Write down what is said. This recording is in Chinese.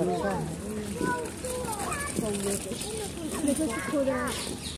我们是救助他人的那个是哭的